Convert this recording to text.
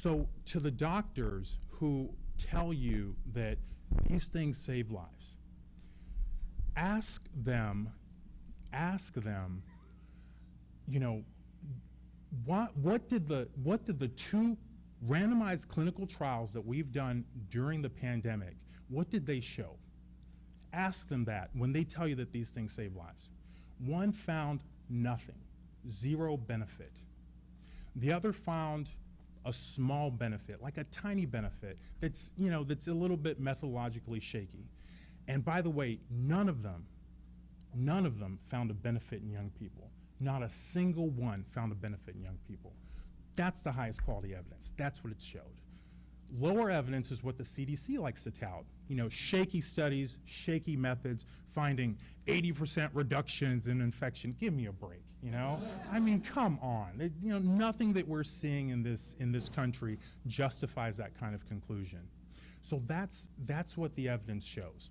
So to the doctors who tell you that these things save lives, ask them, ask them, you know, what, what did the, what did the two randomized clinical trials that we've done during the pandemic, what did they show? Ask them that when they tell you that these things save lives. One found nothing, zero benefit. The other found a small benefit, like a tiny benefit that's, you know, that's a little bit methodologically shaky. And by the way, none of them, none of them found a benefit in young people. Not a single one found a benefit in young people. That's the highest quality evidence. That's what it showed. Lower evidence is what the CDC likes to tout. You know, shaky studies, shaky methods, finding 80% reductions in infection. Give me a break, you know? I mean, come on. It, you know, nothing that we're seeing in this, in this country justifies that kind of conclusion. So that's, that's what the evidence shows.